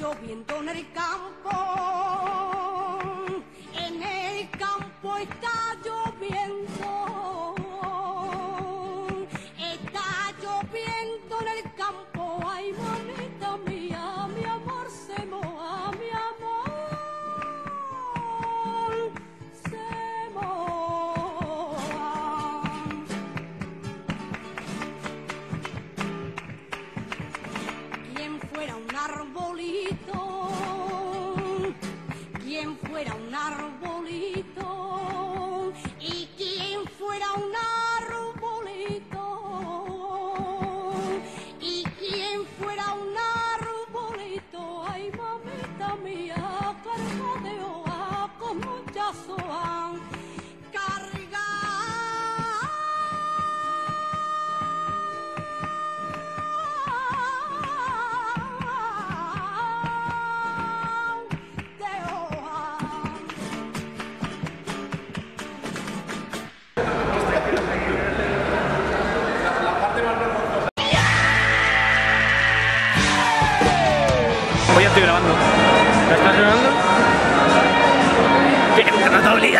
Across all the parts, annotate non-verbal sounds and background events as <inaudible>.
lloviendo en el campo. Arbolito, quien fuera un arbolito,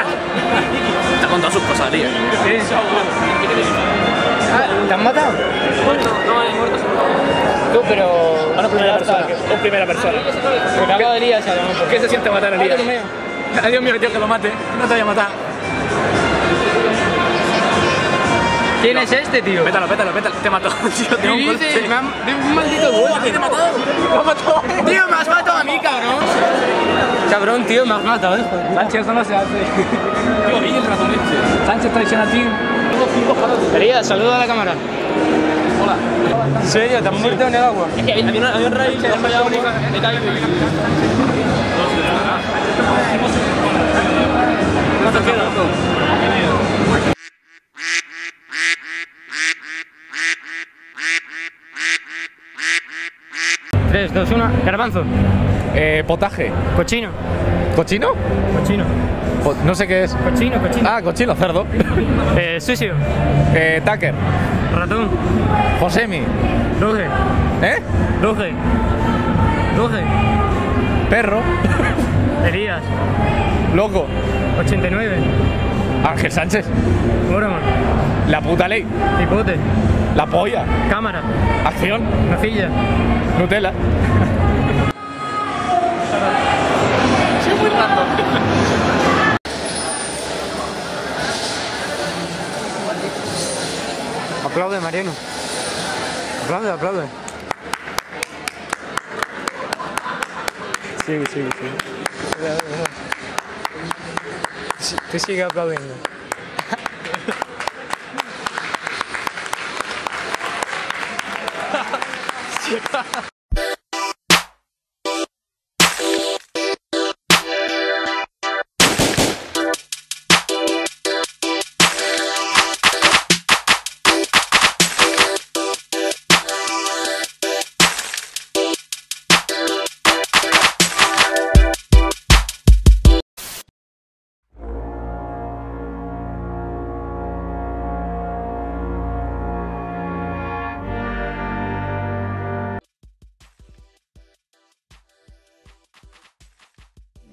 Lía? Te ha contado sus cosas, Lía. Sí. Ah, ¿Te han matado? No, he muerto. Tú, pero... Ahora primera persona. En primera persona. Pero te acabo de liar, se ¿Por qué se siente matar a mío. Adiós mío, tío, que lo mate. No te vaya a matar. ¿Quién es este, tío? Pétalo, pétalo, pétalo. Te mató, <laughs> tío. Te ¿Qué un golpe. Me han- de un maldito golpe. te ha matado? Lo ha matado. Tío, me has matado a mí, cabrón. Cabrón, tío, me has matado, hijo. Sánchez, eso no se hace. <laughs> Tío, vi el ratón este. Sánchez traiciona a ti. Elías, saluda a la cámara. Hola. ¿En serio? ¿Te has muerto en el agua? Es que había, un raíz, se ha desmayado, me he caído. ¿Cuánto queda? Tres, dos, una. Garbanzo. Eh, potaje. Cochino. ¿Cochino? Cochino. Po- no sé qué es. Cochino, cochino. Ah, cochino, cerdo. <laughs> Eh, sucio. Eh, Tucker. Ratón. Josemi. Doge. ¿Eh? Doge. Doge. Perro. <laughs> Elías. Loco. 89. Ángel Sánchez. Moraman. La puta ley. Hipote. La polla. Cámara. Acción. Nocilla. Nutella. Aplaude, Mariano. Aplaude, aplaude. Sigue, sigue, sigue. Sí, Tú sigue aplaudiendo. Yeah. <laughs>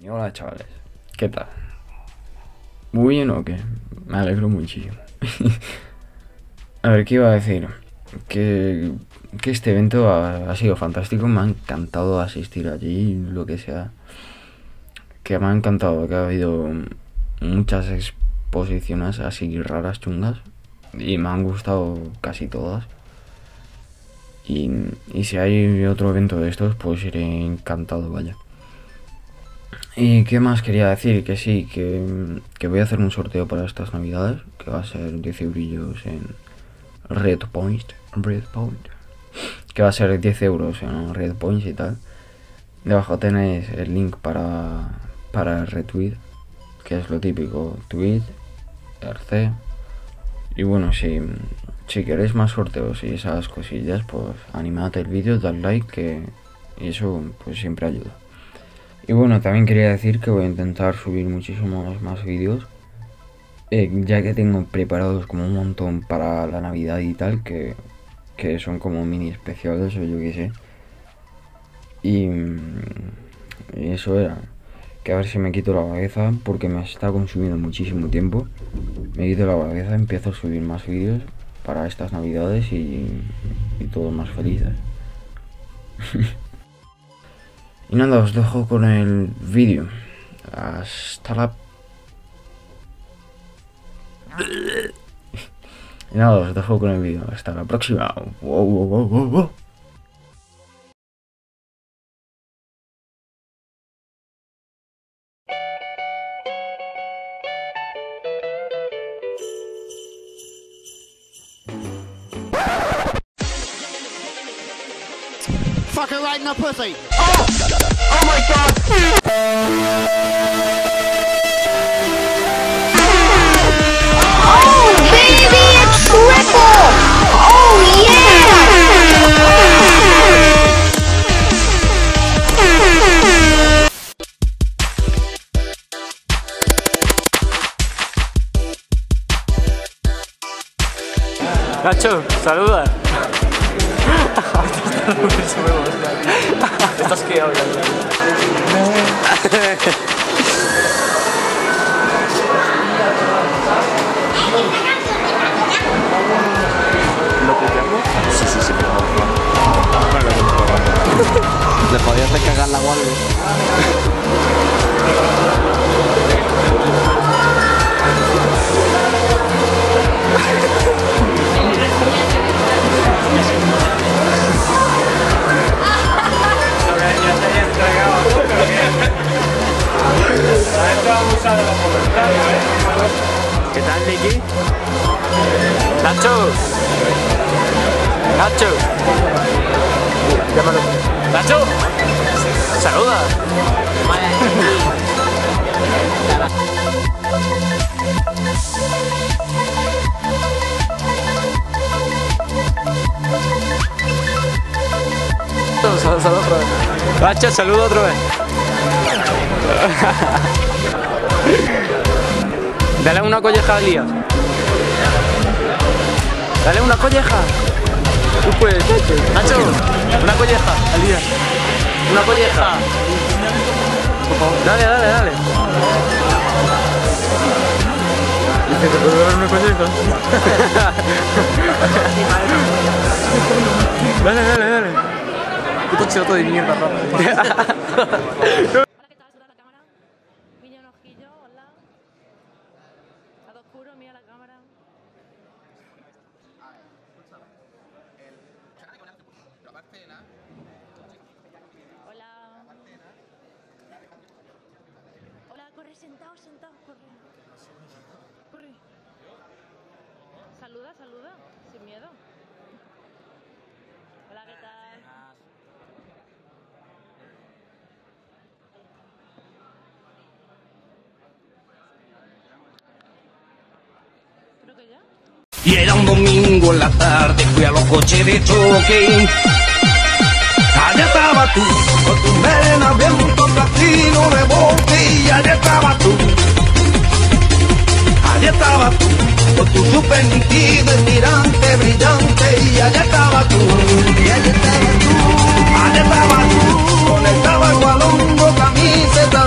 Hola chavales, ¿qué tal? ¿Muy bien o qué? Me alegro muchísimo. <laughs> a ver, ¿qué iba a decir? Que, que este evento ha, sido fantástico, me ha encantado asistir allí, lo que sea. Que me ha encantado, que ha habido muchas exposiciones así raras, chungas. Y me han gustado casi todas. Y, y si hay otro evento de estos, pues iré encantado, vaya. ¿Y qué más quería decir? Que sí, que, que voy a hacer un sorteo para estas navidades, que va a ser 10 eurillos en Red Point, que va a ser 10 euros en Red Points y tal. Debajo tenéis el link para, para retweet, que es lo típico, tweet, RC. Y bueno, si, si queréis más sorteos y esas cosillas, pues animad el vídeo, dad like, que y eso pues siempre ayuda. Y bueno, también quería decir que voy a intentar subir muchísimos más vídeos. eh, ya que tengo preparados como un montón para la Navidad y tal, que, que son como mini especiales o yo qué sé. Y, y eso era. Que a ver si me quito la cabeza porque me está consumiendo muchísimo tiempo. Me quito la cabeza, empiezo a subir más vídeos para estas navidades y, y todos más felices. <laughs> y nada, os dejo con el vídeo. Hasta la... <laughs> Y nada, os dejo con el vídeo. Hasta la próxima. Wow, wow, wow, wow, wow. Fucking right in the pussy. Oh, baby, it's triple! Oh, yeah! Nacho, saluda. <laughs> Estás quedado <laughs> Le podías descargar la guardia. <laughs> Nicky? Nacho. Llámalo. Nacho. Saluda. Saluda, otra vez. Nacho, saluda otra vez. <laughs> Dale una colleja a Elías. Dale una colleja. Tú puedes, Nacho. Una colleja Elías. Una colleja. Dale, dale, dale. Dice, ¿te puedo dar una colleja? <laughs> dale, dale, dale. Puto chiloto de mierda, ¿no? <laughs> Hola, ¿qué tal? ¿Saluda la cámara? Guiña un ojillo, hola. Está todo oscuro, mira la cámara. Hola. Sentados, sentados, corre. Corre. Saluda, saluda, sin miedo. Hola, ¿qué tal? Creo que ya. Y era un domingo en la tarde, fui a los coches de choque allá estaba tú, con tu nena viendo platino de bote allá estaba tú. Allá estaba tú, con tu super nitido, estirante, brillante y allá estaba tú. Y allá estaba tú, estaba tú, con el tabaco al hombro, camiseta